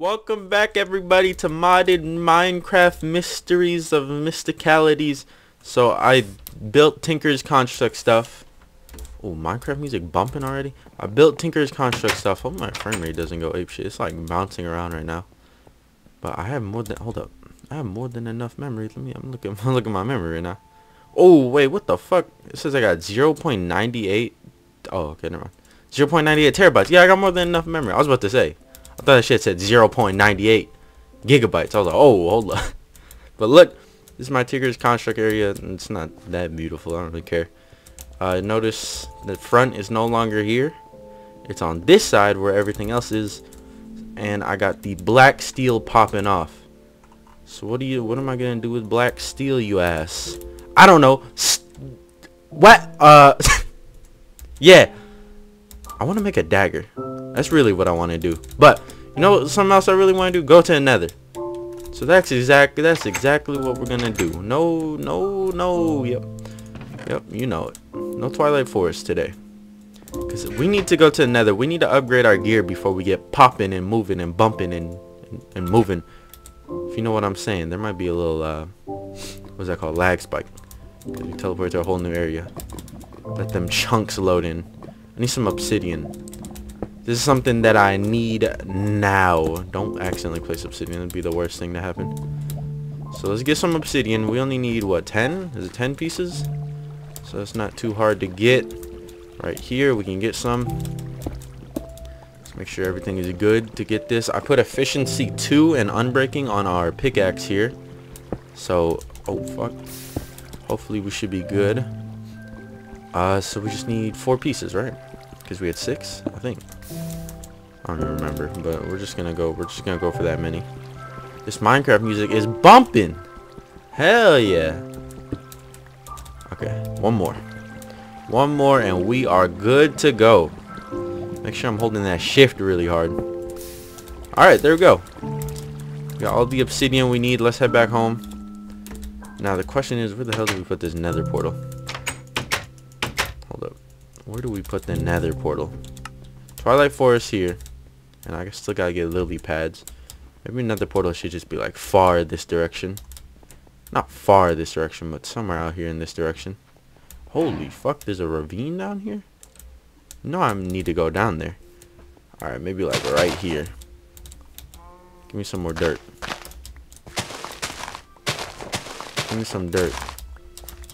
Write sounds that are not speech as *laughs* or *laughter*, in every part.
Welcome back everybody to modded Minecraft Mysteries of Mysticalities. So I built Tinker's Construct stuff. Oh, Minecraft music bumping already? I built Tinker's Construct stuff. Hope my frame rate doesn't go apeshit. It's like bouncing around right now. But I have more than hold up. I have more than enough memory. Let me I'm looking *laughs* I'm looking at my memory right now. Oh wait, what the fuck? It says I got 0.98. Oh, okay, never mind. 0.98 terabytes. Yeah, I got more than enough memory. I was about to say. I thought that shit said 0.98 gigabytes. I was like, oh, hold up. *laughs* But look, this is my Tinker's construct area, and it's not that beautiful. I don't really care. Uh, notice the front is no longer here. It's on this side where everything else is, and I got the black steel popping off. So what do you? What am I gonna do with black steel, you ass? I don't know. St what? Uh, *laughs* yeah. I want to make a dagger. That's really what I want to do. But you know something else I really want to do? Go to the Nether. So that's exactly that's exactly what we're gonna do. No, no, no. Yep, yep. You know it. No Twilight Forest today. Cause we need to go to the Nether. We need to upgrade our gear before we get popping and moving and bumping and and, and moving. If you know what I'm saying, there might be a little uh, what's that called? Lag spike. Cause we teleport to a whole new area. Let them chunks load in. I need some obsidian. This is something that I need now. Don't accidentally place obsidian. That'd be the worst thing to happen. So let's get some obsidian. We only need, what, 10? Is it 10 pieces? So it's not too hard to get. Right here, we can get some. Let's make sure everything is good to get this. I put efficiency 2 and unbreaking on our pickaxe here. So, oh fuck. Hopefully we should be good. Uh, so we just need four pieces, right? Because we had six, I think. I don't remember, but we're just gonna go. We're just gonna go for that many. This Minecraft music is bumping. Hell yeah. Okay, one more. One more and we are good to go. Make sure I'm holding that shift really hard. Alright, there we go. We got all the obsidian we need. Let's head back home. Now the question is, where the hell did we put this nether portal? Where do we put the nether portal? Twilight Forest here. And I still gotta get lily pads. Maybe another portal should just be like far this direction. Not far this direction, but somewhere out here in this direction. Holy fuck, there's a ravine down here? No, I need to go down there. Alright, maybe like right here. Give me some more dirt. Give me some dirt.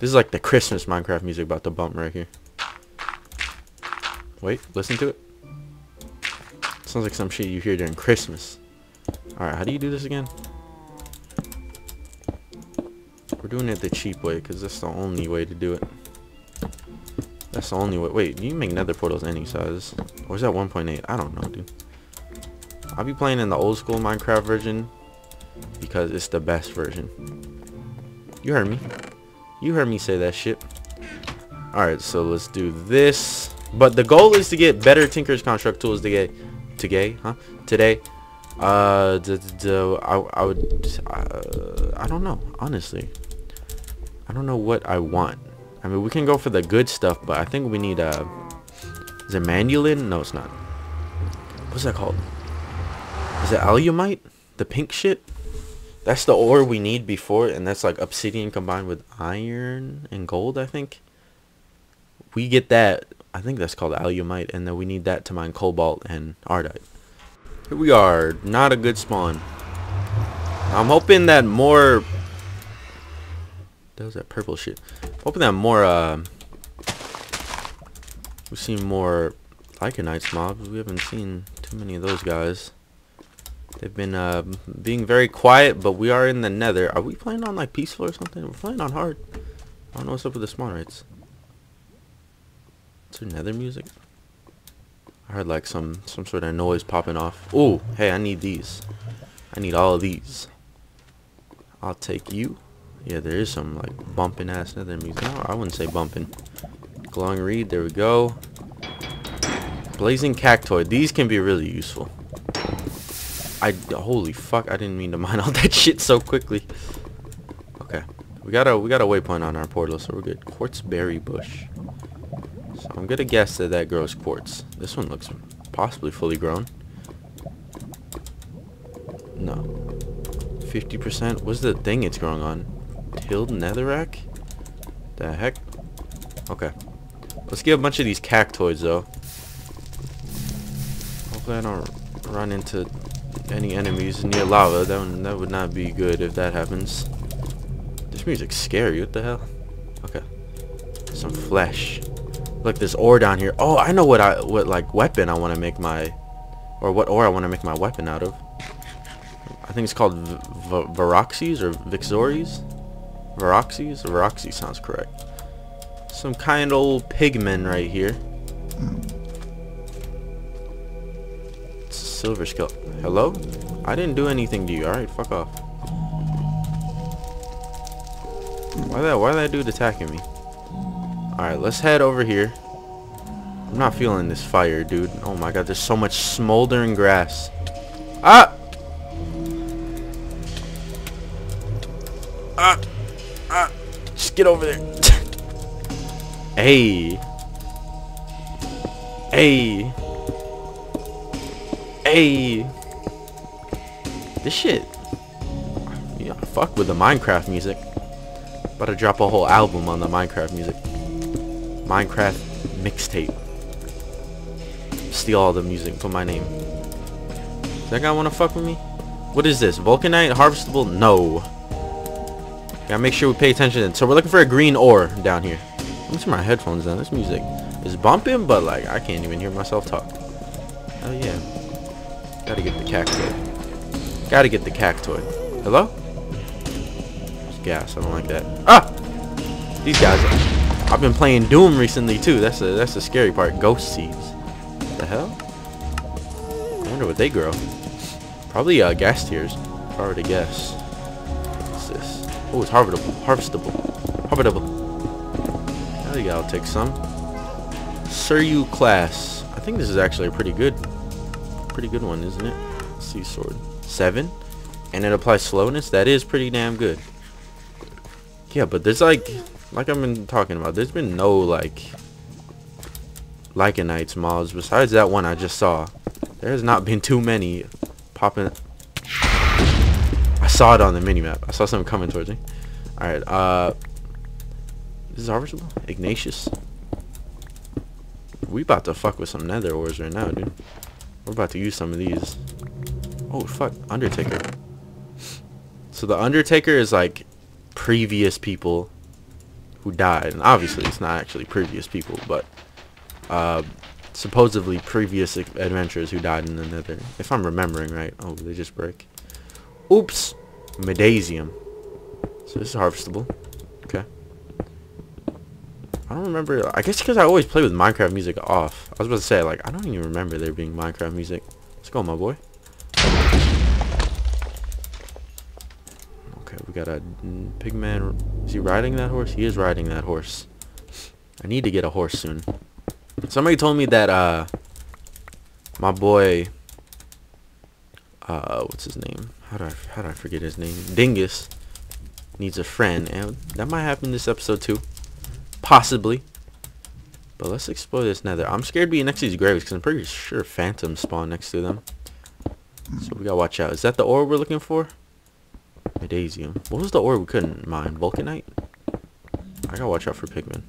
This is like the Christmas Minecraft music about to bump right here. Wait, listen to it. Sounds like some shit you hear during Christmas. Alright, how do you do this again? We're doing it the cheap way, because that's the only way to do it. That's the only way. Wait, do you make nether portals any size? Or is that 1.8? I don't know, dude. I'll be playing in the old school Minecraft version, because it's the best version. You heard me. You heard me say that shit. Alright, so let's do this. But the goal is to get better Tinker's Construct tools to get today, huh? Today. Uh, the, the, I, I would, uh, I don't know, honestly. I don't know what I want. I mean, we can go for the good stuff, but I think we need, uh, is it Manyullyn? No, it's not. What's that called? Is it Alumite? The pink shit? That's the ore we need before, and that's like obsidian combined with iron and gold, I think. We get that I think that's called alumite, and then we need that to mine cobalt and ardite. Here we are, not a good spawn. I'm hoping that more... That was that purple shit. Hoping that more, uh... We've seen more Lycanites mobs. We haven't seen too many of those guys. They've been uh, being very quiet, but we are in the nether. Are we playing on like peaceful or something? We're playing on hard. I don't know what's up with the spawn rates. Is there nether music? I heard like some some sort of noise popping off. Oh, hey, I need these. I need all of these. I'll take you. Yeah, there is some like bumping ass nether music. No, I wouldn't say bumping. Glowing reed, there we go. Blazing cactoid. These can be really useful. I holy fuck, I didn't mean to *laughs* mine all that shit so quickly. Okay. We got a we got a waypoint on our portal, so we're good. Quartz berry bush. I'm gonna guess that that grows quartz. This one looks possibly fully grown. No. 50%? What's the thing it's growing on? Tilled netherrack? The heck? Okay. Let's get a bunch of these cactoids though. Hopefully I don't run into any enemies near lava. That that would not be good if that happens. This music's scary. What the hell? Okay. Some flesh. Look, this ore down here. Oh, I know what I what like weapon I want to make my, or what ore I want to make my weapon out of. I think it's called v v Varoxes or Vixories. Varoxes? Varoxes sounds correct. Some kind old pigman right here. It's a silver skull. Hello? I didn't do anything to you. Alright, fuck off. Why that why that dude attacking me? Alright, let's head over here. I'm not feeling this fire, dude. Oh my god, there's so much smoldering grass. Ah! Ah! Ah! Just get over there. *laughs* hey. Hey. Hey. This shit. Yeah, fuck with the Minecraft music. About to drop a whole album on the Minecraft music. Minecraft mixtape. Steal all the music, put my name. Does that guy wanna fuck with me? What is this? Vulcanite? Harvestable? No. Gotta make sure we pay attention. So we're looking for a green ore down here. Let me turn my headphones down. This music is bumping, but like I can't even hear myself talk. Oh yeah. Gotta get the cactoid. Gotta get the cactoid. Hello? There's gas. I don't like that. Ah! These guys. I've been playing Doom recently too. That's a that's the scary part. Ghost seeds. What the hell? I wonder what they grow. Probably uh, ghast tears. If I were to guess. What's this? Oh, it's harvestable. Harvestable. Harvestable. Hell yeah, I'll take some. Suryu class. I think this is actually a pretty good pretty good one, isn't it? Sea sword. Seven? And it applies slowness? That is pretty damn good. Yeah, but there's like, like I've been talking about, there's been no like Lycanites mobs besides that one I just saw. There has not been too many popping. I saw it on the minimap. I saw something coming towards me. Alright, uh, this is harvestable? Ignatius? We about to fuck with some nether ores right now, dude. We're about to use some of these. Oh, fuck. Undertaker. So the Undertaker is like previous people who died. And obviously it's not actually previous people, but uh, supposedly previous adventurers who died in the nether. If I'm remembering right. Oh, they just break. Oops. Midasium. So this is harvestable. Okay. I don't remember. I guess because I always play with Minecraft music off. I was about to say, like, I don't even remember there being Minecraft music. Let's go, my boy. Okay, we got a pigman. Is he riding that horse? He is riding that horse. I need to get a horse soon. Somebody told me that, uh, my boy, uh, what's his name? How do I, how do I forget his name? Dingus needs a friend, and that might happen this episode too. Possibly. But let's explore this nether. I'm scared being next to these graves because I'm pretty sure phantoms spawn next to them. So we gotta watch out. Is that the ore we're looking for? Midasium. What was the ore we couldn't mine? Vulcanite? I gotta watch out for pigmen.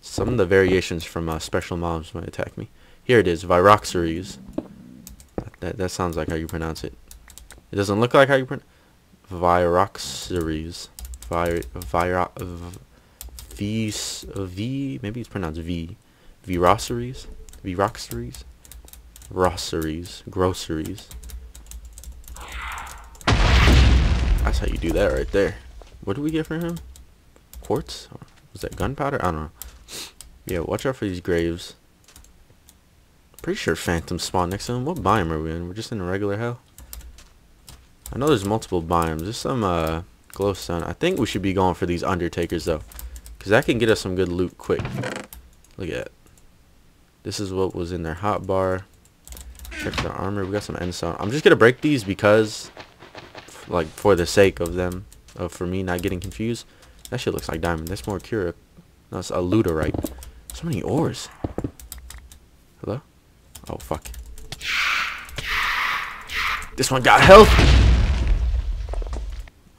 Some of the variations from uh, special mobs might attack me. Here it is. Vyroxeres. That, that, that sounds like how you pronounce it. It doesn't look like how you pronounce Vyroxeres. Vir, viro, V, V, maybe it's pronounced V, Viroceries, Viroxeries, Rosseries, Groceries. That's how you do that right there. What do we get from him? Quartz? Was that gunpowder? I don't know. Yeah, watch out for these graves. Pretty sure phantoms spawn next to them. What biome are we in? We're just in a regular hell. I know there's multiple biomes. There's some uh, glowstone. I think we should be going for these undertakers though. Because that can get us some good loot quick. Look at that. This is what was in their hot bar. Check the armor. We got some endstone. I'm just going to break these because, like, for the sake of them, uh, for me not getting confused. That shit looks like diamond. That's more cura. No, a luterite. So many ores. Hello? Oh, fuck. This one got health.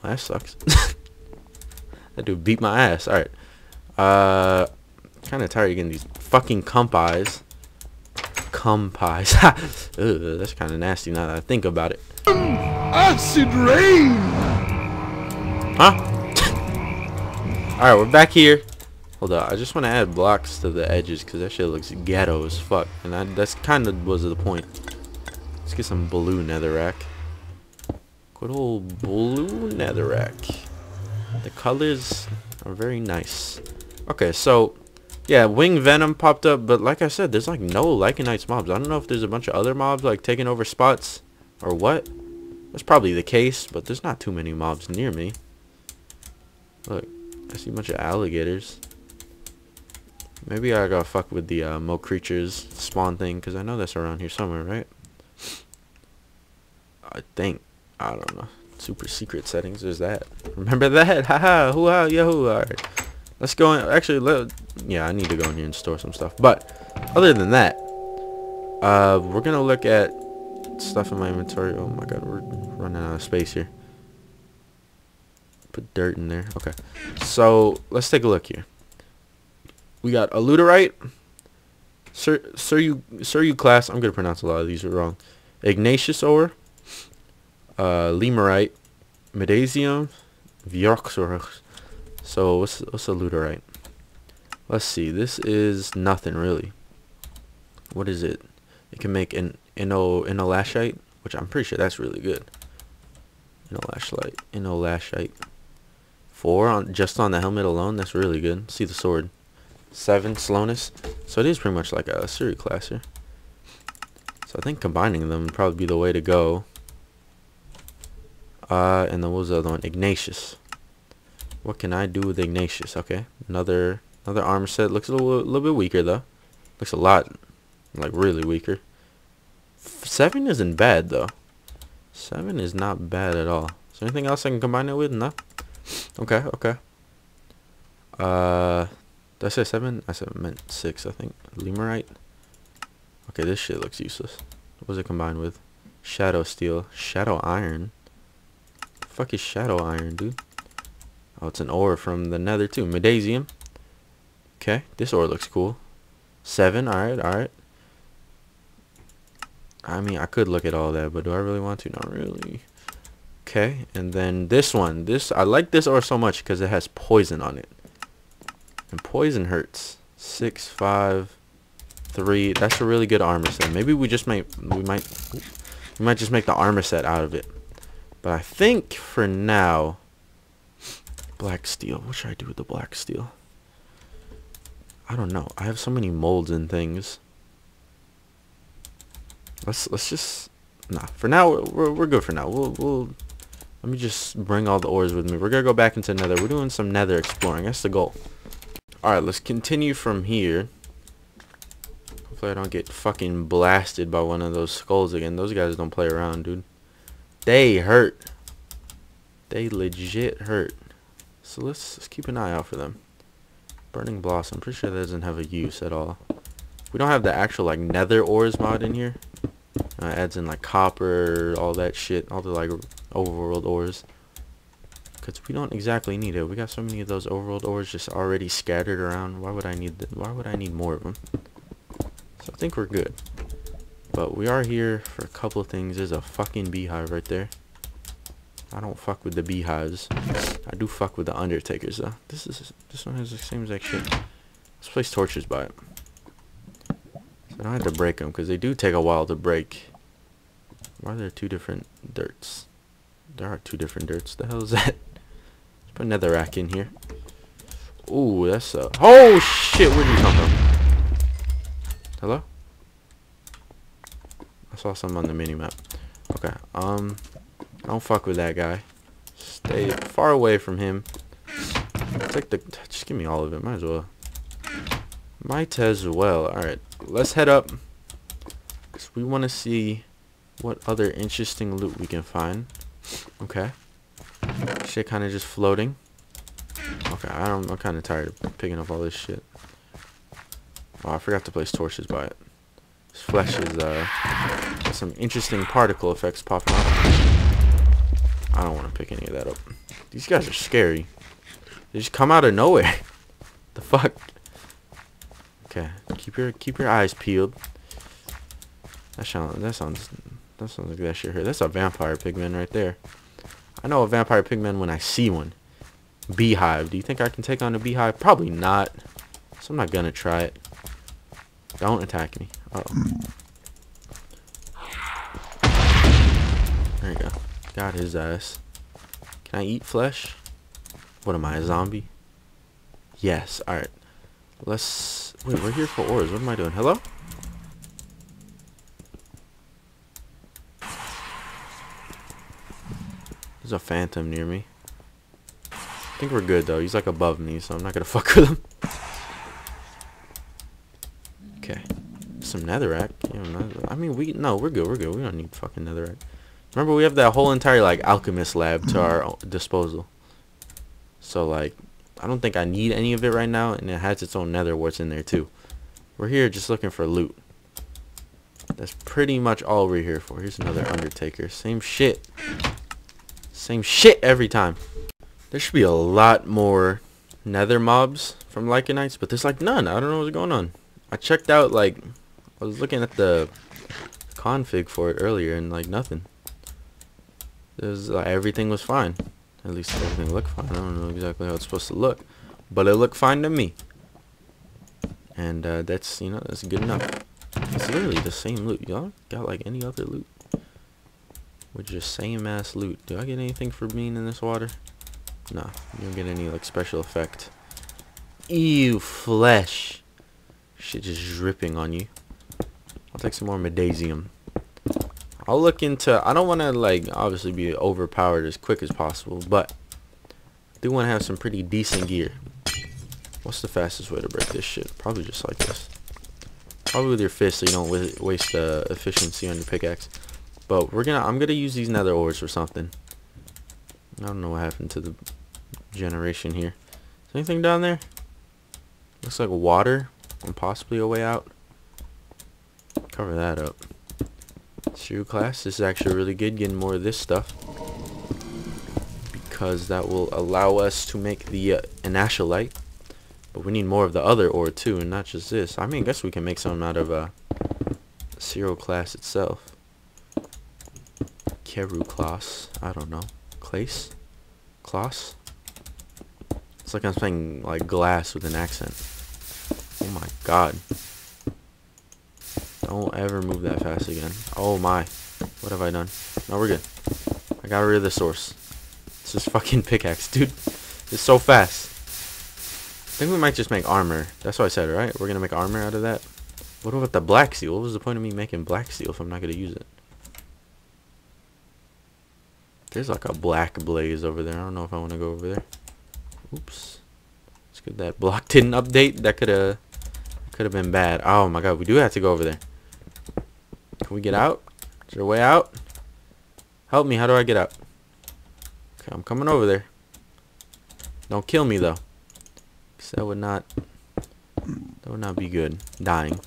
Well, that sucks. *laughs* that dude beat my ass. Alright. Uh, kind of tired of getting these fucking cump eyes. Cump eyes. *laughs* Ugh, that's kind of nasty now that I think about it. Acid rain! Huh? Alright, we're back here. Hold on, I just want to add blocks to the edges because that shit looks ghetto as fuck. And that's kind of was the point. Let's get some blue netherrack. Good old blue netherrack. The colors are very nice. Okay, so yeah, wing venom popped up, but like I said, there's like no Lycanites mobs. I don't know if there's a bunch of other mobs like taking over spots or what. That's probably the case, but there's not too many mobs near me. Look, I see a bunch of alligators. Maybe I gotta fuck with the uh, Mo creatures spawn thing, because I know that's around here somewhere, right? I think. I don't know. Super secret settings, there's that. Remember that? *laughs* Haha, hoo-ha, yahoo. Alright. Let's go in. Actually, let, yeah, I need to go in here and store some stuff. But, other than that, uh, we're gonna look at stuff in my inventory. Oh my god, we're running out of space here. Put dirt in there. Okay. So, let's take a look here. We got Eleuterite. Sir, Sir, you, Sir, you class. I'm gonna pronounce a lot of these wrong. Ignatius ore. Uh, Lemurite. Midasium. Vioxorus. So what's what's a Eleuterite? Let's see. This is nothing really. What is it? It can make an Inno Inolashite, which I'm pretty sure that's really good. Inolashite. Inolashite. Four on just on the helmet alone. That's really good. See the sword. Seven slowness. So it is pretty much like a Siri class here. So I think combining them would probably be the way to go. Uh, and then what was the other one? Ignatius. What can I do with Ignatius? Okay, another another armor set. Looks a little, little bit weaker though. Looks a lot, like really weaker. Seven isn't bad though. Seven is not bad at all. Is there anything else I can combine it with? No. Okay, okay. Uh, did I say seven? I said meant six. I think Lemurite. Okay, this shit looks useless. What was it combined with? Shadow steel, shadow iron. The fuck is shadow iron, dude? Oh, it's an ore from the nether too. Midasium. Okay, this ore looks cool. Seven, alright, alright. I mean, I could look at all that, but do I really want to? Not really. Okay, and then this one. This I like this ore so much because it has poison on it. And poison hurts. Six, five, three. That's a really good armor set. Maybe we just might we might we might just make the armor set out of it. But I think for now Black steel. What should I do with the black steel? I don't know. I have so many molds and things. Let's let's just nah. For now, we're we're good for now. We'll we'll let me just bring all the ores with me. We're gonna go back into Nether. We're doing some Nether exploring. That's the goal. All right, let's continue from here. Hopefully, I don't get fucking blasted by one of those skulls again. Those guys don't play around, dude. They hurt. They legit hurt. So let's, let's keep an eye out for them. Burning Blossom. Pretty sure that doesn't have a use at all. We don't have the actual like nether ores mod in here. Uh, adds in like copper, all that shit, all the like overworld ores. Cause we don't exactly need it. We got so many of those overworld ores just already scattered around. Why would I need? Why would I need more of them? So I think we're good. But we are here for a couple of things. There's a fucking beehive right there. I don't fuck with the beehives. I do fuck with the undertakers though. This is this one has the same exact shit. Let's place torches by it. I don't have to break them because they do take a while to break. Why are there two different dirts? There are two different dirts. The hell is that? Let's put another rack in here. Ooh, that's a. Oh shit! Where'd you come from? Hello? I saw something on the mini map. Okay. Um. Don't fuck with that guy. Stay far away from him. Take the. Just give me all of it. Might as well. Might as well. Alright. Let's head up. Because we want to see what other interesting loot we can find. Okay. Shit kind of just floating. Okay, I don't, I'm kind of tired of picking up all this shit. Oh, I forgot to place torches by it. This flesh is, uh, some interesting particle effects popping up. I don't want to pick any of that up. These guys are scary. They just come out of nowhere. *laughs* the fuck? Okay, keep your keep your eyes peeled. That sounds that sounds that sounds like that shit hurt. That's a vampire pigman right there. I know a vampire pigman when I see one. Beehive. Do you think I can take on a beehive? Probably not. So I'm not gonna try it. Don't attack me. Uh oh. There you go. Got his ass. Can I eat flesh? What am I, a zombie? Yes. Alright. Let's... Wait, we're here for ores. What am I doing? Hello? There's a phantom near me. I think we're good, though. He's, like, above me, so I'm not gonna *laughs* fuck with him. Okay. Some netherrack. I mean, we... No, we're good. We're good. We don't need fucking netherrack. Remember, we have that whole entire, like, alchemist lab to *clears throat* our disposal. So, like, I don't think I need any of it right now, and it has its own nether warts in there, too. We're here just looking for loot. That's pretty much all we're here for. Here's another Undertaker. Same shit. Same shit every time. There should be a lot more nether mobs from Lycanites, but there's, like, none. I don't know what's going on. I checked out, like, I was looking at the config for it earlier, and, like, nothing. Uh, everything was fine. At least everything looked fine. I don't know exactly how it's supposed to look. But it looked fine to me. And uh, that's, you know, that's good enough. It's literally the same loot. Y'all got like any other loot? With just same ass loot. Do I get anything for being in this water? No. You don't get any like special effect. Ew, flesh. Shit just dripping on you. I'll take some more Midasium. I'll look into, I don't want to like obviously be overpowered as quick as possible, but I do want to have some pretty decent gear. What's the fastest way to break this shit? Probably just like this. Probably with your fist so you don't waste uh, efficiency on your pickaxe. But we're gonna, I'm gonna use these nether ores for something. I don't know what happened to the generation here. Is anything down there? Looks like water and possibly a way out. Cover that up. Shoe class. This is actually really good getting more of this stuff. Because that will allow us to make the uh, Anashylite. But we need more of the other ore too, and not just this. I mean, I guess we can make some out of uh, Zero class itself. Keru class. I don't know. Clace? Class? It's like I'm saying like glass with an accent. Oh my god. Don't ever move that fast again. Oh my. What have I done? No, we're good. I got rid of the source. This is fucking *laughs* pickaxe, dude. It's so fast. I think we might just make armor. That's what I said, right? We're gonna make armor out of that. What about the black steel? What was the point of me making black steel if I'm not gonna use it? There's like a black blaze over there. I don't know if I want to go over there. Oops. It's good that block *laughs* didn't update. That could have could have been bad. Oh my god, we do have to go over there. Can we get out? Is there a way out? Help me. How do I get out? Okay, I'm coming over there. Don't kill me, though. Because that would not... That would not be good. Dying.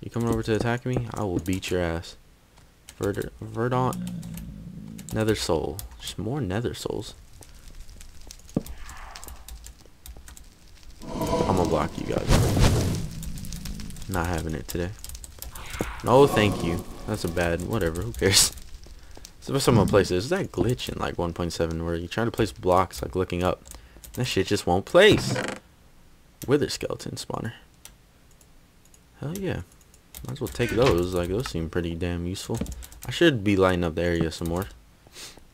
You coming over to attack me? I will beat your ass. Verd Verdant. Nether soul. Just more nether souls. I'm gonna block you guys. Not having it today. No, thank you. That's a bad, whatever, who cares? So if someone places, is that glitch in like 1.7 where you're trying to place blocks like looking up. That shit just won't place. Wither skeleton spawner. Hell yeah. Might as well take those. Like those seem pretty damn useful. I should be lighting up the area some more.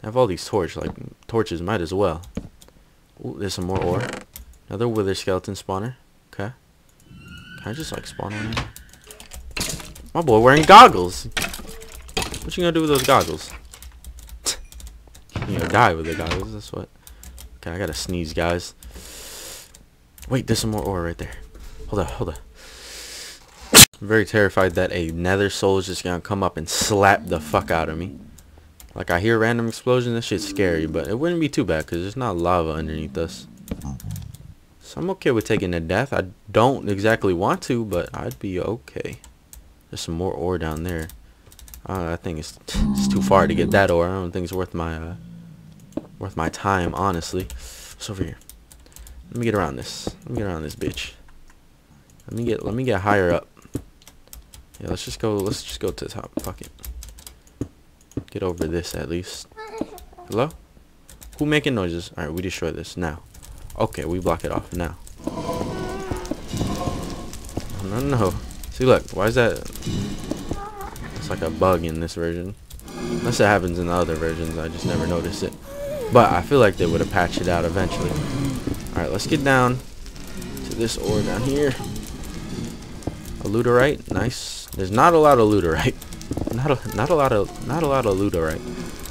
I have all these torch like torches might as well. Ooh, there's some more ore. Another wither skeleton spawner. Okay. Can I just like spawn on here? My boy wearing goggles. What you gonna do with those goggles? you gonna die with the goggles, that's what. Okay, I gotta sneeze, guys. Wait, there's some more ore right there. Hold up, hold up. I'm very terrified that a nether soul is just gonna come up and slap the fuck out of me. Like, I hear random explosions, that shit's scary, but it wouldn't be too bad, because there's not lava underneath us. So I'm okay with taking a death. I don't exactly want to, but I'd be okay. There's some more ore down there. Uh, I think it's, it's too far to get that ore. I don't think it's worth my uh, worth my time, honestly. What's over here? Let me get around this. Let me get around this bitch. Let me get let me get higher up. Yeah, let's just go. Let's just go to the top. Fuck it. Get over this at least. Hello? Who making noises? All right, we destroy this now. Okay, we block it off now. No, no, no. See, look. Why is that? It's like a bug in this version. Unless it happens in the other versions, I just never noticed it. But I feel like they would have patched it out eventually. Alright, let's get down to this ore down here. A luterite, nice. There's not a lot of luterite. *laughs* Not a, not a lot of not a lot of luterite.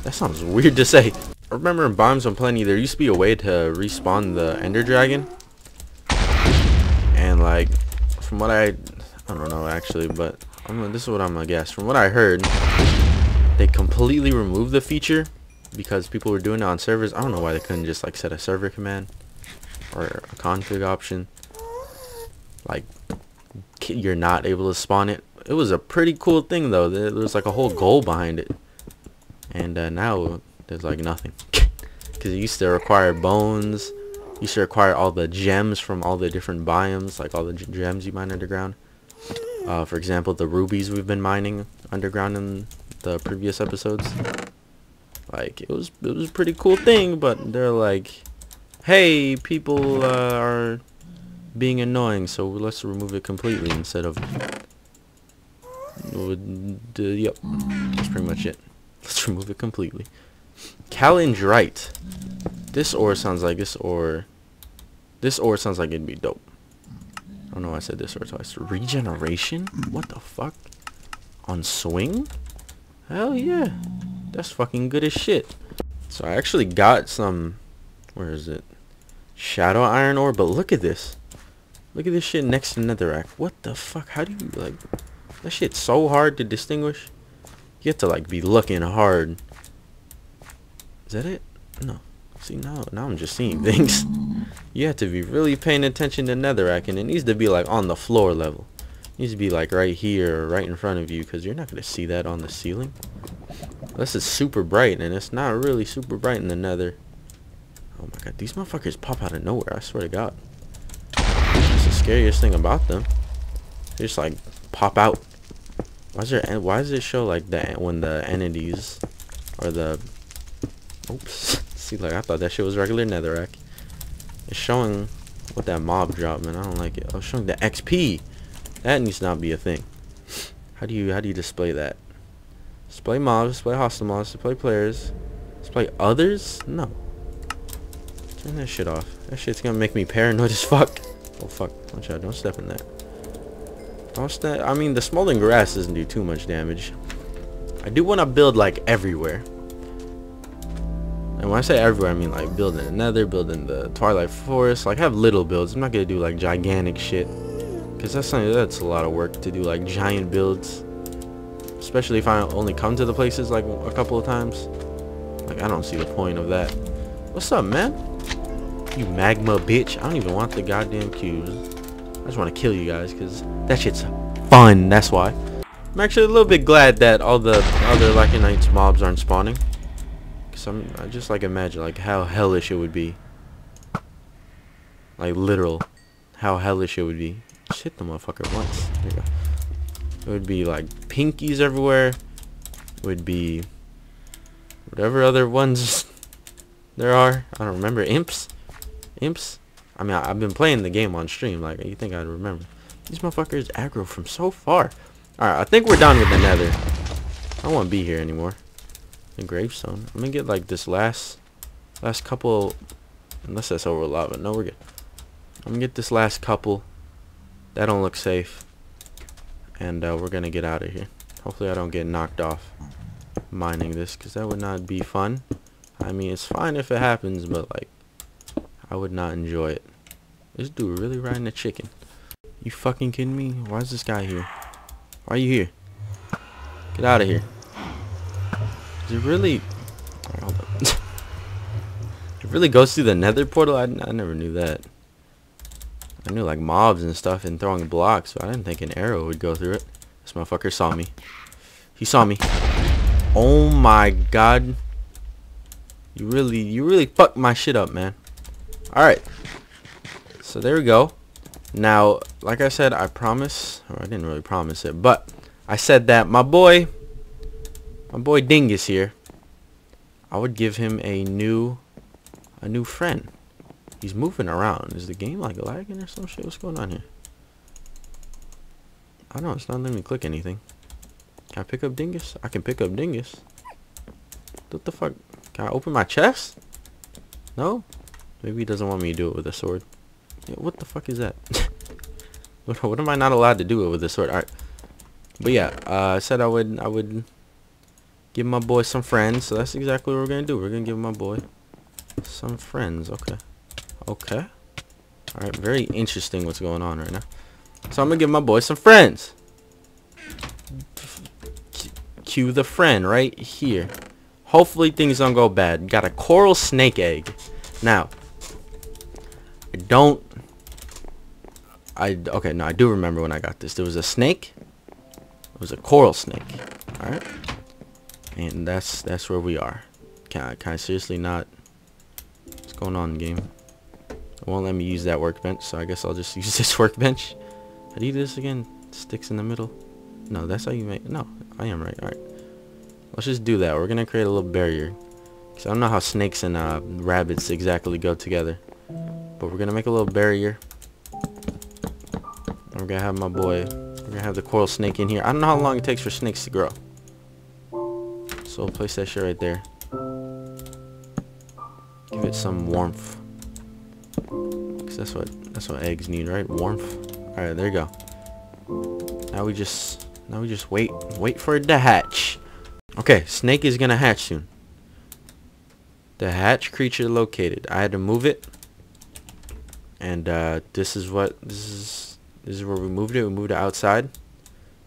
That sounds weird to say. I remember in Biomes O' Plenty there used to be a way to respawn the Ender Dragon. And like from what I I don't know actually, but this is what I'm gonna guess. From what I heard, they completely removed the feature because people were doing it on servers. I don't know why they couldn't just like set a server command or a config option. Like you're not able to spawn it. It was a pretty cool thing though. There was like a whole goal behind it. And uh, now there's like nothing. Because it used to require bones. Used to require all the gems from all the different biomes. Like all the gems you mine underground. Uh, for example, the rubies we've been mining underground in the previous episodes. Like it was it was a pretty cool thing, but they're like, hey, people uh, are being annoying, so let's remove it completely instead of. Uh, yep, that's pretty much it. Let's remove it completely. Kalendrite. This ore sounds like this ore. This ore sounds like it'd be dope. Don't know I said this or twice. Regeneration? What the fuck? On swing? Hell yeah. That's fucking good as shit. So I actually got some... Where is it? Shadow iron ore, but look at this. Look at this shit next to netherrack. What the fuck? How do you, like... That shit's so hard to distinguish. You have to, like, be looking hard. Is that it? No. See, now, now I'm just seeing things. You have to be really paying attention to netherrack, and it needs to be, like, on the floor level. It needs to be, like, right here, right in front of you, because you're not going to see that on the ceiling. This is super bright, and it's not really super bright in the nether. Oh my god, these motherfuckers pop out of nowhere, I swear to god. That's the scariest thing about them. They just like pop out. Why is there why does it show like that when the entities or the oops see like I thought that shit was regular netherrack. It's showing what that mob dropped man. I don't like it. Oh showing the XP. That needs to not be a thing. How do you how do you display that? Display mobs, display hostile mobs, display players, display others? No. Turn that shit off. That shit's gonna make me paranoid as fuck. Oh fuck, watch out, don't step in that. Don't step, I mean the smoldering grass doesn't do too much damage. I do want to build like everywhere. And when I say everywhere, I mean like building another, building the Twilight Forest. Like I have little builds. I'm not gonna do like gigantic shit. Cause that's something that's a lot of work to do like giant builds. Especially if I only come to the places like a couple of times. Like, I don't see the point of that. What's up, man? You magma bitch. I don't even want the goddamn cubes. I just want to kill you guys because that shit's fun. That's why. I'm actually a little bit glad that all the other Lycanites mobs aren't spawning. I'm, I just like imagine like how hellish it would be. Like literal. How hellish it would be. Just hit the motherfucker once. There you go. It would be like pinkies everywhere. It would be whatever other ones *laughs* there are. I don't remember. Imps? Imps? I mean, I, have been playing the game on stream. Like, you think I'd remember. These motherfuckers aggro from so far. Alright, I think we're done with the nether. I don't want to be here anymore. The gravestone. I'm to get like this last last couple unless that's over lava. No, we're good. I'm to get this last couple. That don't look safe and uh, we're gonna get out of here hopefully I don't get knocked off mining this because that would not be fun I mean it's fine if it happens but like I would not enjoy it this dude really riding a chicken you fucking kidding me why is this guy here why are you here get out of here it really it really goes through the nether portal I, I never knew that I knew like mobs and stuff and throwing blocks, but I didn't think an arrow would go through it. This motherfucker saw me. He saw me. Oh my god. You really, you really fucked my shit up, man. Alright. So there we go. Now, like I said, I promise, or I didn't really promise it, but I said that my boy, my boy Dingus here, I would give him a new, a new friend. He's moving around. Is the game like lagging or some shit? What's going on here? I don't know. It's not letting me click anything. Can I pick up Dingus? I can pick up Dingus. What the fuck? Can I open my chest? No? Maybe he doesn't want me to do it with a sword. Yeah, what the fuck is that? *laughs* what, what am I not allowed to do it with a sword? Alright. But yeah, uh, I said I would I would give my boy some friends. So that's exactly what we're gonna do. We're gonna give my boy some friends. Okay. Okay. Alright, very interesting what's going on right now. So I'm gonna give my boy some friends. Cue the friend right here. Hopefully things don't go bad. Got a coral snake egg. Now, I don't... I Okay, no, I do remember when I got this. There was a snake. It was a coral snake. Alright? And that's that's where we are. Can I, can I seriously not... What's going on, in the game? It won't let me use that workbench, so I guess I'll just *laughs* use this workbench. How do you do this again? Sticks in the middle? No, that's how you make... No, I am right. Alright. Let's just do that. We're to create a little barrier. Because I don't know how snakes and uh, rabbits exactly go together. But we're to make a little barrier. We're going to have my boy... We're to have the coral snake in here. I don't know how long it takes for snakes to grow. So place that shit right there. Give it some warmth. Cause that's what that's what eggs need, right? Warmth. Alright, there you go. Now we just now we just wait wait for it to hatch. Okay, snake is gonna hatch soon. The hatch creature located. I had to move it. And uh, this is what this is this is where we moved it. We moved it outside.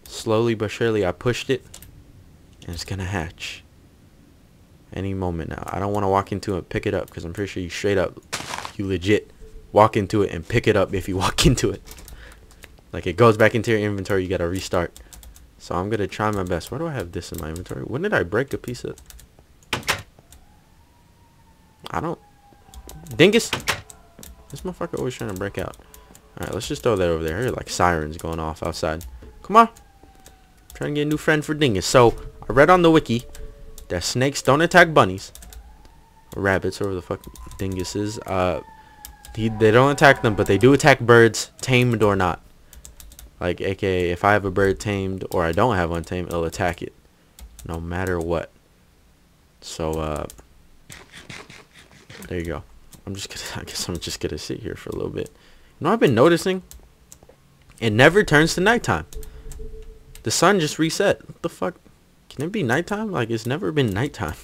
Slowly but surely I pushed it. And it's gonna hatch. Any moment now. I don't want to walk into it and pick it up because I'm pretty sure you straight up you legit walk into it and pick it up if you *laughs* walk into it. Like it goes back into your inventory, you gotta restart. So I'm gonna try my best. Why do I have this in my inventory? When did I break a piece of... I don't... Dingus! This motherfucker always trying to break out. Alright, let's just throw that over there. Hear like sirens going off outside. Come on! I'm trying to get a new friend for Dingus. So, I read on the wiki that snakes don't attack bunnies. Rabbits, or the fuck Dingus is. Uh, he, they don't attack them, but they do attack birds, tamed or not. Like, aka, if I have a bird tamed or I don't have one tamed, it'll attack it. No matter what. So, uh, there you go. I'm just gonna, *laughs* I guess I'm just gonna sit here for a little bit. You know I've been noticing? It never turns to nighttime. The sun just reset. What the fuck? Can it be nighttime? Like, it's never been nighttime.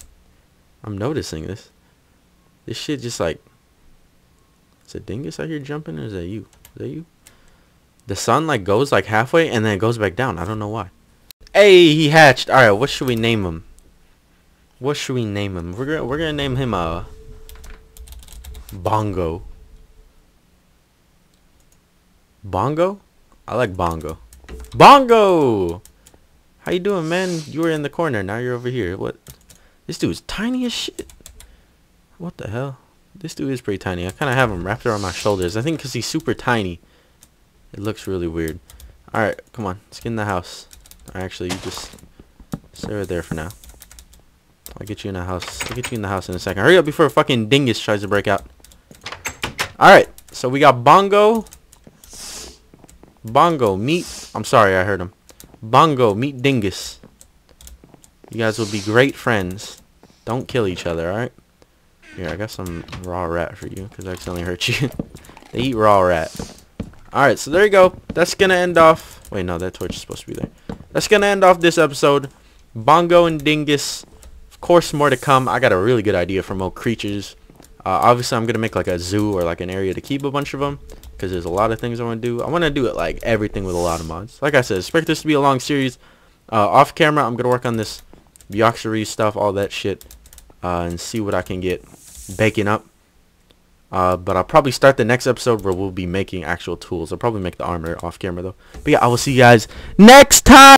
I'm noticing this. This shit just like... Is it Dingus out here jumping or is that you? Is that you? The sun like goes like halfway and then it goes back down. I don't know why. Hey, he hatched. All right, what should we name him? What should we name him? We're gonna we're gonna name him uh Bongo. Bongo? I like Bongo. Bongo! How you doing, man? You were in the corner. Now you're over here. What? This dude's tiny as shit. What the hell? This dude is pretty tiny. I kind of have him wrapped around my shoulders. I think because he's super tiny. It looks really weird. Alright, come on. Let's get in the house. Actually, you just stay right there for now. I'll get you in the house. I'll get you in the house in a second. Hurry up before a fucking dingus tries to break out. Alright, so we got Bongo. Bongo, meet... I'm sorry, I heard him. Bongo, meet Dingus. You guys will be great friends. Don't kill each other, alright? Here, I got some raw rat for you, because I accidentally hurt you. *laughs* they eat raw rat. Alright, so there you go. That's going to end off... Wait, no, that torch is supposed to be there. That's going to end off this episode. Bongo and Dingus. Of course, more to come. I got a really good idea for more creatures. Uh, obviously, I'm going to make like a zoo or like an area to keep a bunch of them. Because there's a lot of things I want to do. I want to do it like everything with a lot of mods. Like I said, expect this to be a long series. Uh, off camera, I'm going to work on this Bioxery stuff, all that shit. Uh, and see what I can get baking up. Uh, but I'll probably start the next episode where we'll be making actual tools. I'll probably make the armor off camera though. But yeah, I will see you guys next time.